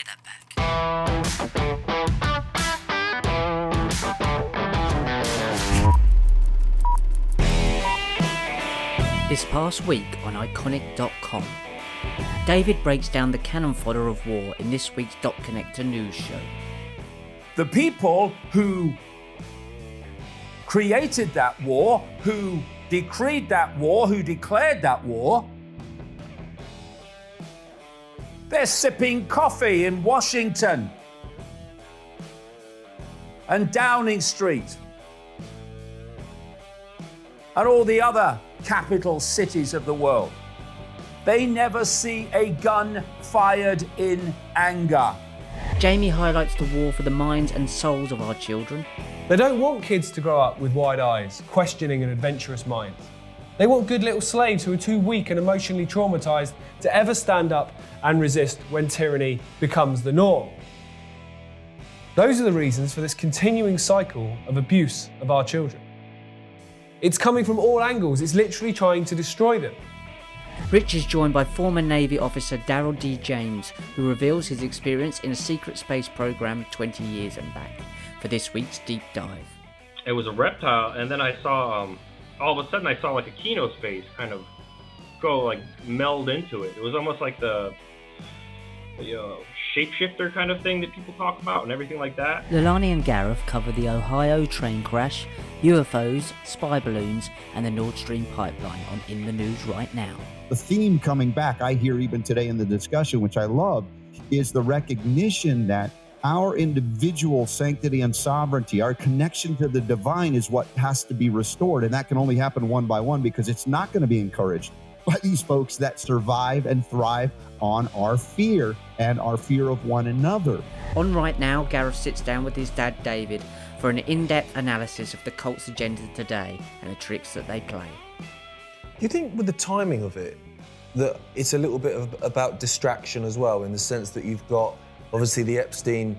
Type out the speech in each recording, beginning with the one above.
play that back. This past week on Ickonic.com, David breaks down the cannon fodder of war in this week's Dot Connector news show. The people who created that war, who decreed that war, who declared that war, they're sipping coffee in Washington and Downing Street and all the other capital cities of the world. They never see a gun fired in anger. Jaymie highlights the war for the minds and souls of our children. They don't want kids to grow up with wide eyes, questioning and adventurous minds. They want good little slaves who are too weak and emotionally traumatized to ever stand up and resist when tyranny becomes the norm. Those are the reasons for this continuing cycle of abuse of our children. It's coming from all angles, it's literally trying to destroy them. Rich is joined by former Navy officer Daryl D. James, who reveals his experience in a secret space program 20 years and back for this week's deep dive. It was a reptile, and then I saw, um, all of a sudden, I saw like a Kino space kind of go like meld into it. It was almost like the, the uh, shapeshifter kind of thing that people talk about and everything like that. Leilani and Gareth cover the Ohio train crash, UFOs, spy balloons, and the Nord Stream pipeline on In the News right now. The theme coming back, I hear even today in the discussion, which I love, is the recognition that our individual sanctity and sovereignty, our connection to the divine is what has to be restored. And that can only happen one by one because it's not going to be encouraged by these folks that survive and thrive on our fear and our fear of one another. On right now, Gareth sits down with his dad David for an in depth analysis of the cult's agenda today and the tricks that they play. You think with the timing of it, that it's a little bit of, about distraction as well, in the sense that you've got obviously the Epstein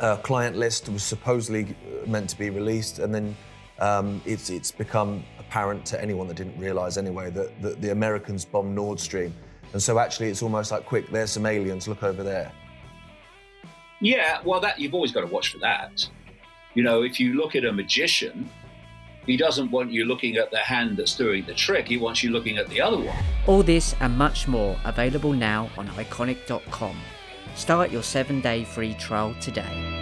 uh, client list was supposedly meant to be released, and then um, it's it's become apparent to anyone that didn't realise anyway that, that the Americans bombed Nord Stream, and so actually it's almost like quick, there's some aliens, look over there. Yeah, well, that you've always got to watch for that. You know, if you look at a magician, he doesn't want you looking at the hand that's doing the trick. He wants you looking at the other one. All this and much more available now on ickonic.com. Start your seven day free trial today.